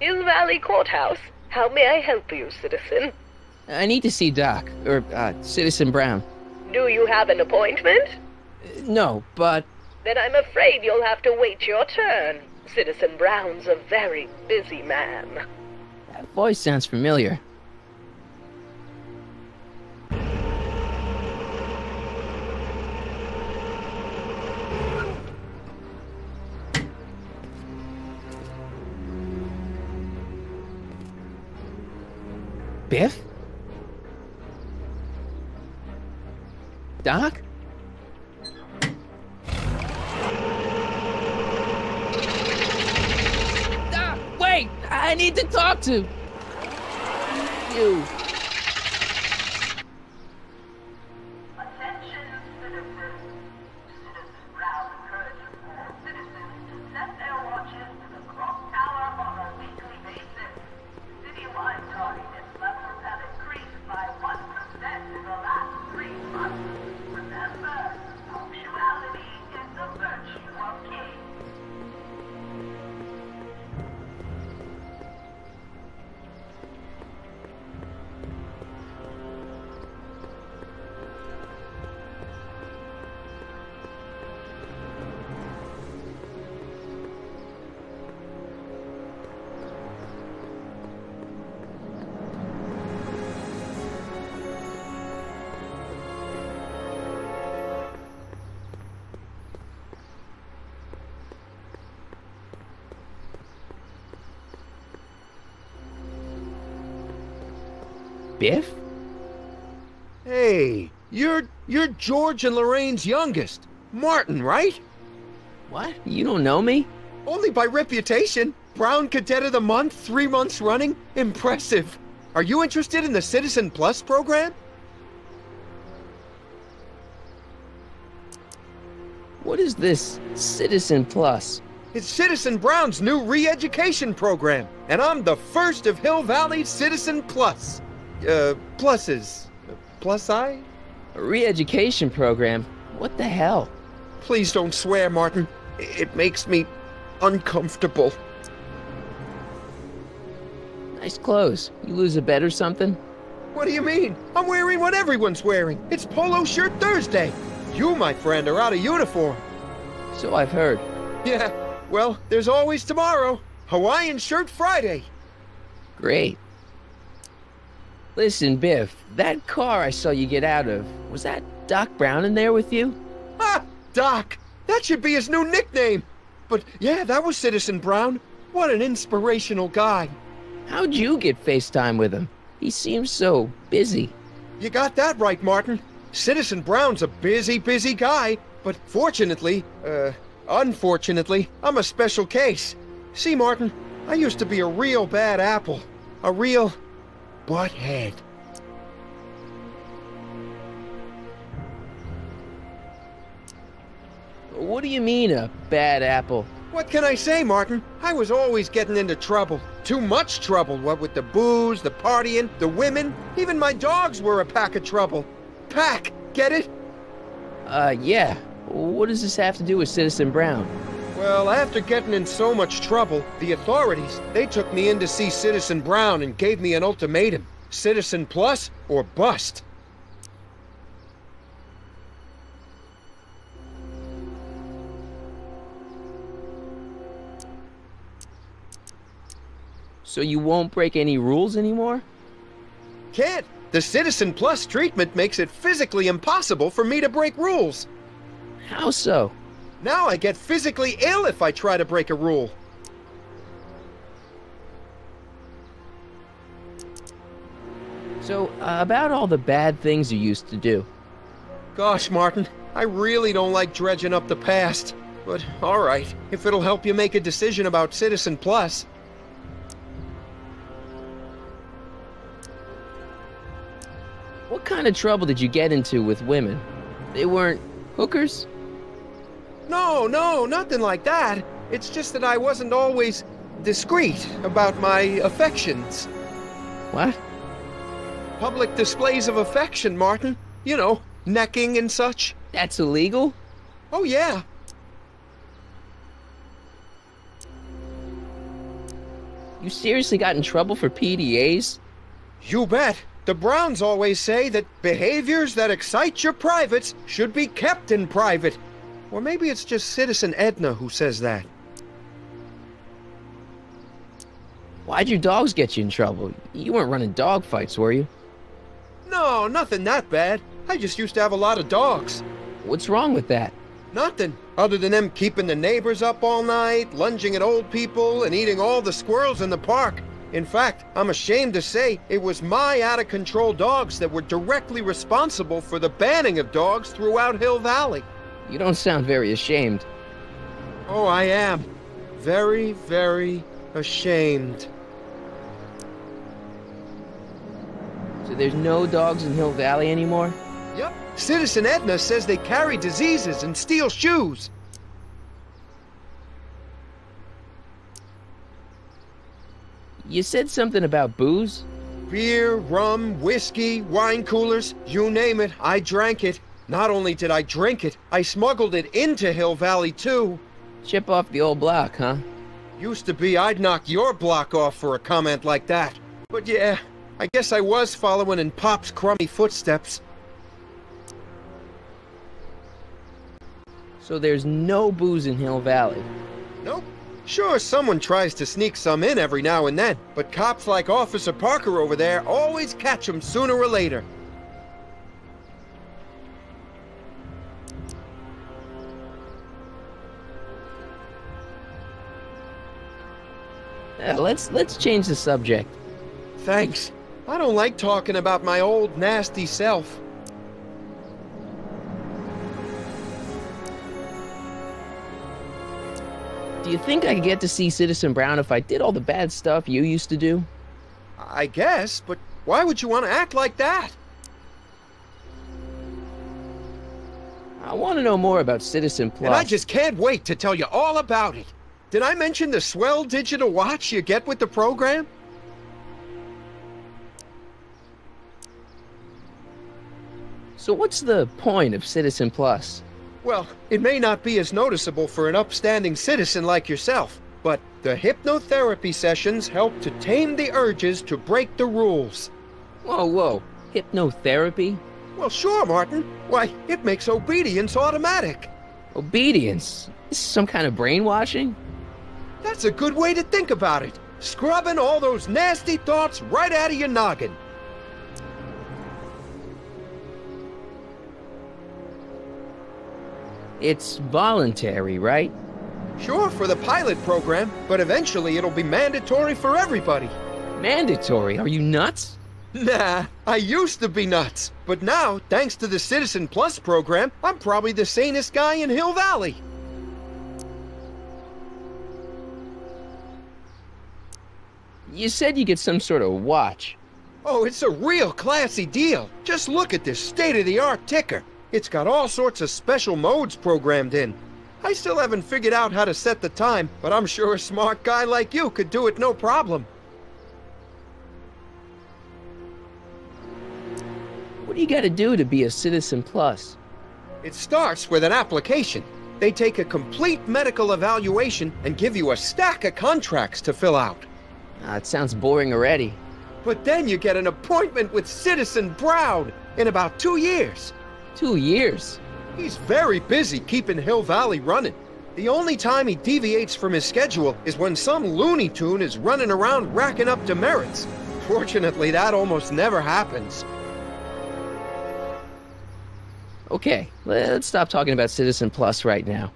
Hill Valley Courthouse. How may I help you, citizen? I need to see Doc, or uh, Citizen Brown. Do you have an appointment? Uh, no, but Then I'm afraid you'll have to wait your turn. Citizen Brown's a very busy man. that voice sounds familiar. Biff? Doc? Doc, wait! I need to talk to you. Biff? Hey, you're you're George and Lorraine's youngest. Martin, right? What? You don't know me? Only by reputation. Brown Cadet of the Month, three months running? Impressive. Are you interested in the Citizen Plus program? What is this Citizen Plus? It's Citizen Brown's new re-education program, and I'm the first of Hill Valley Citizen Plus. Uh, pluses. Plus I? A re-education program? What the hell? Please don't swear, Martin. It makes me uncomfortable. Nice clothes. You lose a bet or something? What do you mean? I'm wearing what everyone's wearing. It's Polo Shirt Thursday. You, my friend, are out of uniform. So I've heard. Yeah, well, there's always tomorrow. Hawaiian Shirt Friday. Great. Listen, Biff, that car I saw you get out of, was that Doc Brown in there with you? Ah, Doc. That should be his new nickname. But yeah, that was Citizen Brown. What an inspirational guy. How'd you get FaceTime with him? He seems so busy. You got that right, Martin. Citizen Brown's a busy, busy guy. But fortunately, uh, unfortunately, I'm a special case. See, Martin, I used to be a real bad apple. A real butthead. What do you mean, a bad apple? What can I say, Martin? I was always getting into trouble. Too much trouble, what with the booze, the partying, the women. Even my dogs were a pack of trouble. Pack, get it? Uh, yeah. What does this have to do with Citizen Brown? Well, after getting in so much trouble, the authorities, they took me in to see Citizen Brown and gave me an ultimatum. Citizen Plus or bust. So you won't break any rules anymore? Can't. The Citizen Plus treatment makes it physically impossible for me to break rules. How so? Now I get physically ill if I try to break a rule. So, uh, about all the bad things you used to do. Gosh, Martin, I really don't like dredging up the past. But alright, if it'll help you make a decision about Citizen Plus. What kind of trouble did you get into with women? They weren't hookers? No, no, nothing like that. It's just that I wasn't always discreet about my affections. What? Public displays of affection, Martin. You know, necking and such. That's illegal? Oh, yeah. You seriously got in trouble for PDAs? You bet. The Browns always say that behaviors that excite your privates should be kept in private. Or maybe it's just Citizen Edna who says that. Why'd your dogs get you in trouble? You weren't running dog fights, were you? No, nothing that bad. I just used to have a lot of dogs. What's wrong with that? Nothing. Other than them keeping the neighbors up all night, lunging at old people, and eating all the squirrels in the park. In fact, I'm ashamed to say it was my out of control dogs that were directly responsible for the banning of dogs throughout Hill Valley. You don't sound very ashamed. Oh, I am. Very, very ashamed. So there's no dogs in Hill Valley anymore? Yep. Citizen Edna says they carry diseases and steal shoes. You said something about booze? Beer, rum, whiskey, wine coolers, you name it, I drank it. Not only did I drink it, I smuggled it into Hill Valley too. Chip off the old block, huh? Used to be I'd knock your block off for a comment like that. But yeah, I guess I was following in Pop's crummy footsteps. So there's no booze in Hill Valley. Nope. Sure, someone tries to sneak some in every now and then, but cops like Officer Parker over there always catch 'em sooner or later. Uh, let's let's change the subject. Thanks. I don't like talking about my old nasty self. Do you think I could get to see Citizen Brown if I did all the bad stuff you used to do? I guess, but why would you want to act like that? I want to know more about Citizen Plus. And I just can't wait to tell you all about it. Did I mention the swell digital watch you get with the program? So what's the point of Citizen Plus? Well, it may not be as noticeable for an upstanding citizen like yourself, but the hypnotherapy sessions help to tame the urges to break the rules. Whoa, whoa. Hypnotherapy? Well, sure, Martin. Why, it makes obedience automatic. Obedience? This is some kind of brainwashing? That's a good way to think about it. Scrubbing all those nasty thoughts right out of your noggin. It's voluntary, right? Sure, for the pilot program, but eventually it'll be mandatory for everybody. Mandatory? Are you nuts? Nah, I used to be nuts. But now, thanks to the Citizen Plus program, I'm probably the sanest guy in Hill Valley. You said you get some sort of watch. Oh, it's a real classy deal. Just look at this state-of-the-art ticker. It's got all sorts of special modes programmed in. I still haven't figured out how to set the time, but I'm sure a smart guy like you could do it no problem. What do you gotta do to be a Citizen Plus? It starts with an application. They take a complete medical evaluation and give you a stack of contracts to fill out. Ah, it sounds boring already. But then you get an appointment with Citizen Brown in about two years. Two years. He's very busy keeping Hill Valley running. The only time he deviates from his schedule is when some Looney Tune is running around racking up demerits. Fortunately, that almost never happens. Okay, let's stop talking about Citizen Plus right now.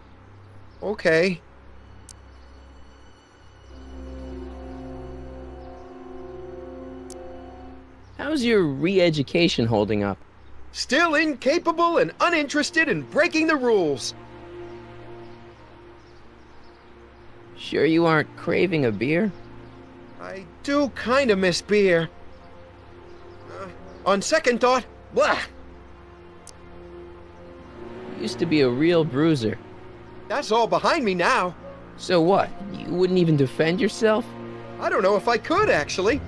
Okay. How's your re-education holding up? Still incapable and uninterested in breaking the rules. Sure you aren't craving a beer? I do kinda miss beer. Uh, on second thought, blah! Used to be a real bruiser. That's all behind me now. So what? You wouldn't even defend yourself? I don't know if I could, actually.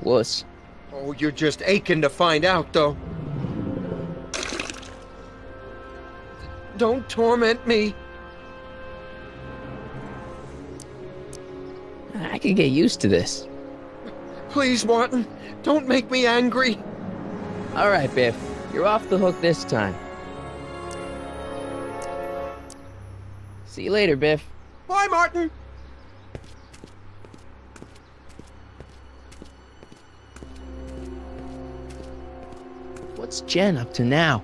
Wuss. Oh, you're just aching to find out, though. Don't torment me. I can get used to this. Please, Martin, don't make me angry. All right, Biff. You're off the hook this time. See you later, Biff. Bye, Martin. What's Jen up to now?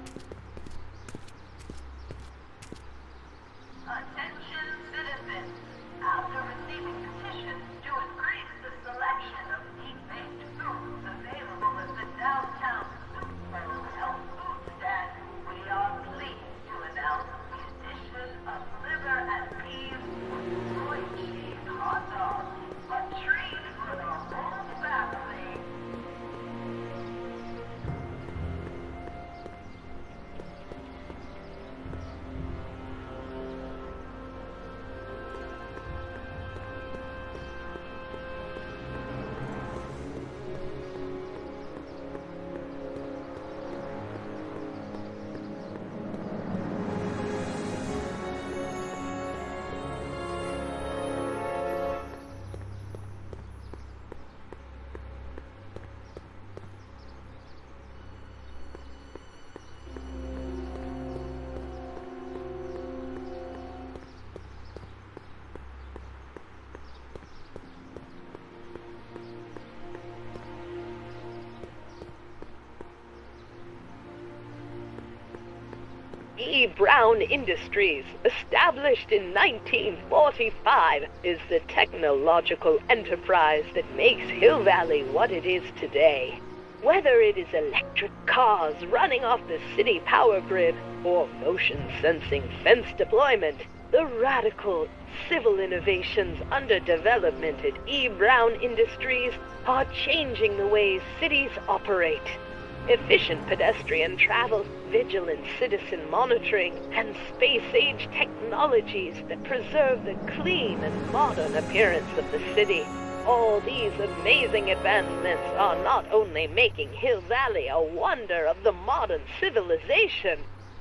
E. Brown Industries, established in 1945, is the technological enterprise that makes Hill Valley what it is today. Whether it is electric cars running off the city power grid or motion sensing fence deployment, the radical civil innovations under development at E. Brown Industries are changing the ways cities operate efficient pedestrian travel, vigilant citizen monitoring, and space-age technologies that preserve the clean and modern appearance of the city. All these amazing advancements are not only making Hill Valley a wonder of the modern civilization,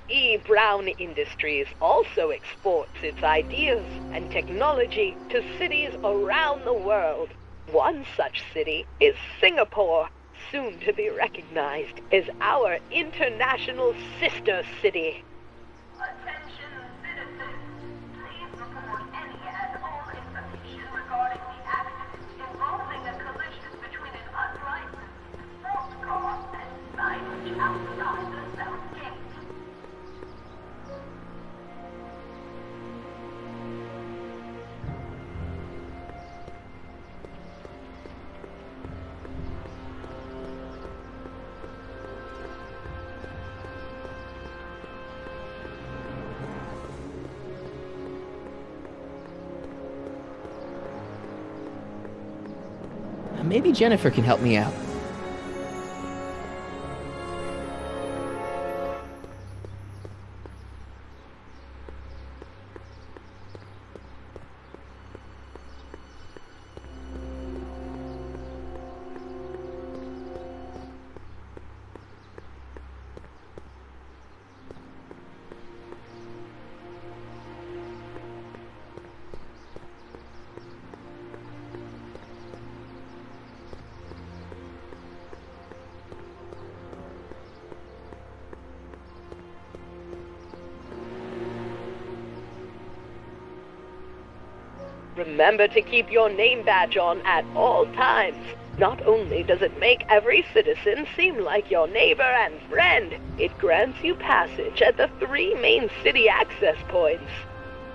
E. Brown Industries also exports its ideas and technology to cities around the world. One such city is Singapore, soon to be recognized as our international sister city. Maybe Jennifer can help me out. Remember to keep your name badge on at all times. Not only does it make every citizen seem like your neighbor and friend, it grants you passage at the three main city access points.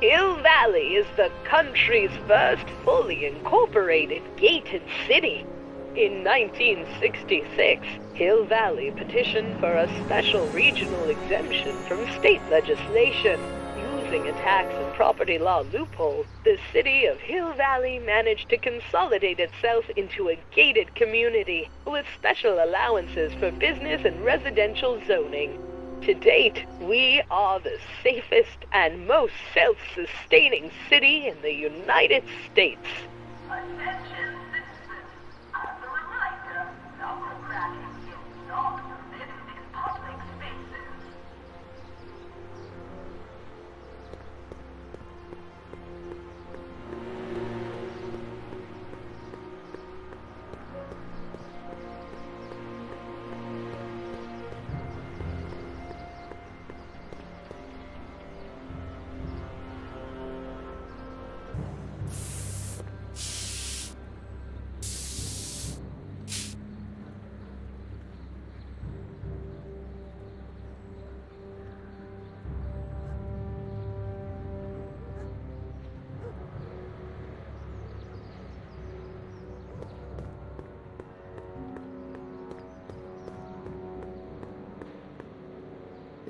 Hill Valley is the country's first fully incorporated gated city. In 1966, Hill Valley petitioned for a special regional exemption from state legislation. Using a tax and property law loophole, the city of Hill Valley managed to consolidate itself into a gated community with special allowances for business and residential zoning. To date, we are the safest and most self-sustaining city in the United States. Attention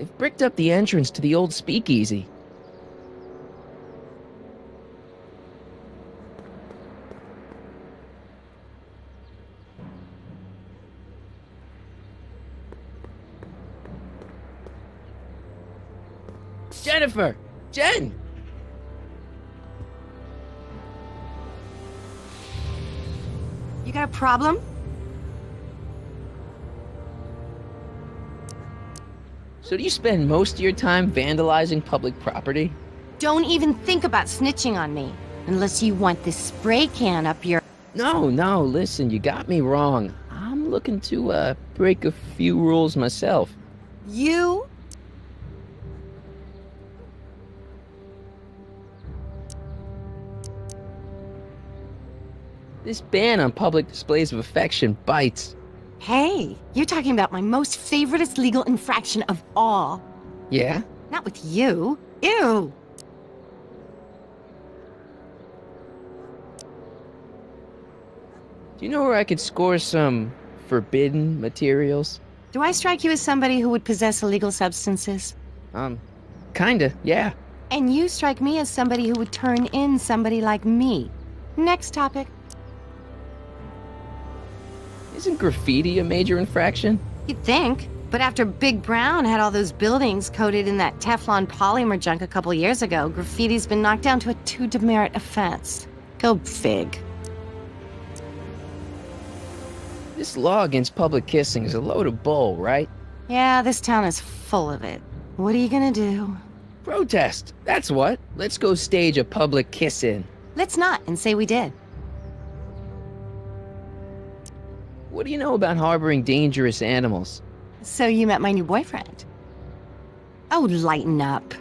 They've bricked up the entrance to the old speakeasy. Jennifer! Jen! You got a problem? So do you spend most of your time vandalizing public property? Don't even think about snitching on me. Unless you want this spray can up your... No, no, listen, you got me wrong. I'm looking to, uh, break a few rules myself. You? This ban on public displays of affection bites. Hey, you're talking about my most favoriteest legal infraction of all. Yeah? Not with you. Ew. Do you know where I could score some forbidden materials? Do I strike you as somebody who would possess illegal substances? Um, kinda, yeah. And you strike me as somebody who would turn in somebody like me. Next topic. Isn't graffiti a major infraction? You'd think. But after Big Brown had all those buildings coated in that Teflon polymer junk a couple years ago, graffiti's been knocked down to a two demerit offense. Go fig. This law against public kissing is a load of bull, right? Yeah, this town is full of it. What are you gonna do? Protest! That's what. Let's go stage a public kiss-in. Let's not and say we did. What do you know about harboring dangerous animals? So you met my new boyfriend. Oh, lighten up.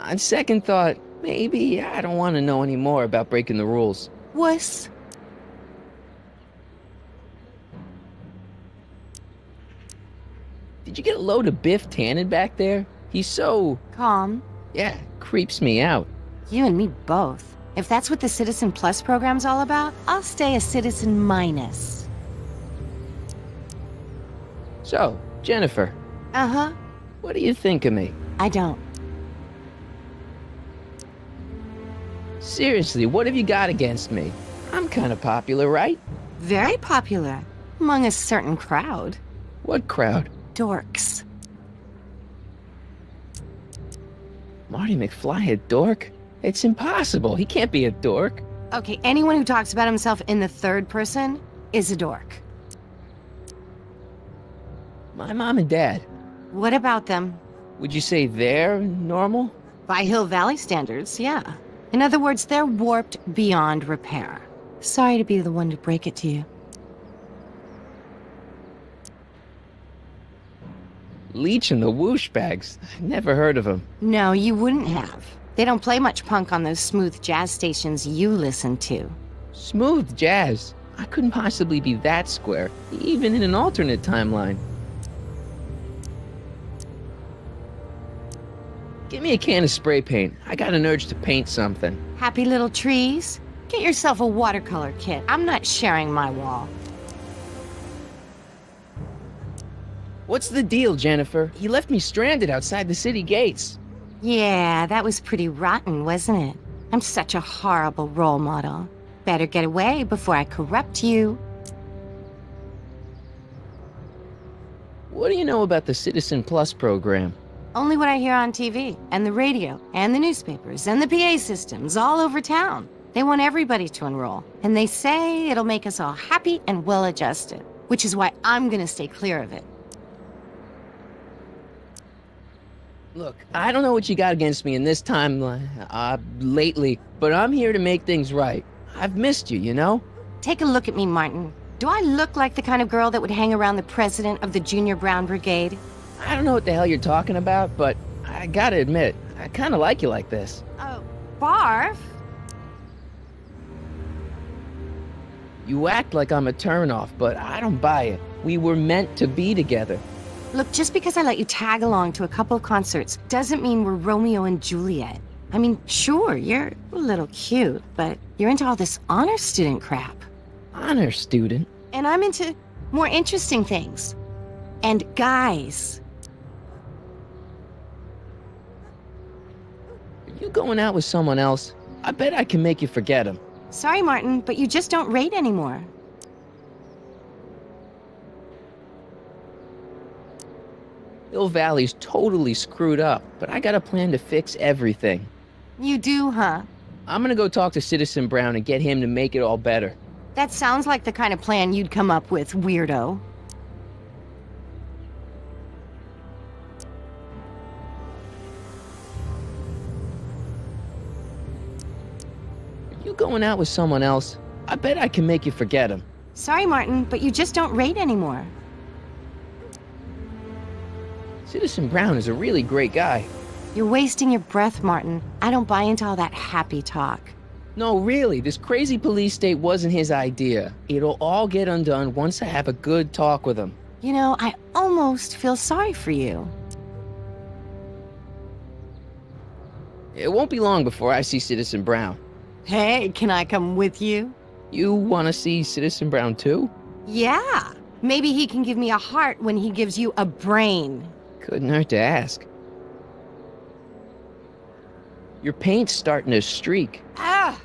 On second thought, maybe I don't want to know any more about breaking the rules. Wuss. Did you get a load of Biff Tannen back there? He's so, Calm. yeah, creeps me out. You and me both. If that's what the Citizen Plus program's all about, I'll stay a Citizen Minus. So, Jennifer, Uh-huh. what do you think of me? I don't. Seriously, what have you got against me? I'm kind of popular, right? Very popular. Among a certain crowd. What crowd? Dorks. Marty McFly a dork? It's impossible. He can't be a dork. Okay, anyone who talks about himself in the third person is a dork. My mom and dad, What about them? would you say they're normal? By Hill Valley standards, yeah. In other words, they're warped beyond repair. Sorry to be the one to break it to you. Leech and the whoosh bags. Never heard of them. No, you wouldn't have. They don't play much punk on those smooth jazz stations you listen to. Smooth jazz. I couldn't possibly be that square, even in an alternate timeline. Give me a can of spray paint. I got an urge to paint something. Happy little trees? Get yourself a watercolor kit. I'm not sharing my wall. What's the deal, Jennifer? He left me stranded outside the city gates. Yeah, that was pretty rotten, wasn't it? I'm such a horrible role model. Better get away before I corrupt you. What do you know about the Citizen Plus program? Only what I hear on TV, and the radio, and the newspapers, and the PA systems all over town. They want everybody to enroll, and they say it'll make us all happy and well adjusted, which is why I'm gonna stay clear of it. Look, I don't know what you got against me in this time, uh, lately, but I'm here to make things right. I've missed you, you know? Take a look at me, Martin. Do I look like the kind of girl that would hang around the president of the Junior Brown Brigade? I don't know what the hell you're talking about, but I gotta admit, I kinda like you like this. Oh, barf? You act like I'm a turnoff, but I don't buy it. We were meant to be together. Look, just because I let you tag along to a couple of concerts doesn't mean we're Romeo and Juliet. I mean, sure, you're a little cute, but you're into all this honor student crap. Honor student. And I'm into more interesting things. And guys. Are you going out with someone else? I bet I can make you forget him. Sorry, Martin, but you just don't rate anymore. Hill Valley's totally screwed up, but I got a plan to fix everything. You do, huh? I'm gonna go talk to Citizen Brown and get him to make it all better. That sounds like the kind of plan you'd come up with, weirdo. Are you going out with someone else? I bet I can make you forget him. Sorry, Martin, but you just don't rate anymore. Citizen Brown is a really great guy. You're wasting your breath, Martin. I don't buy into all that happy talk. No, really, this crazy police state wasn't his idea. It'll all get undone once I have a good talk with him. You know, I almost feel sorry for you. It won't be long before I see Citizen Brown. Hey, can I come with you? You want to see Citizen Brown too? Yeah. Maybe he can give me a heart when he gives you a brain. Couldn't hurt to ask. Your paint's starting to streak. Ah!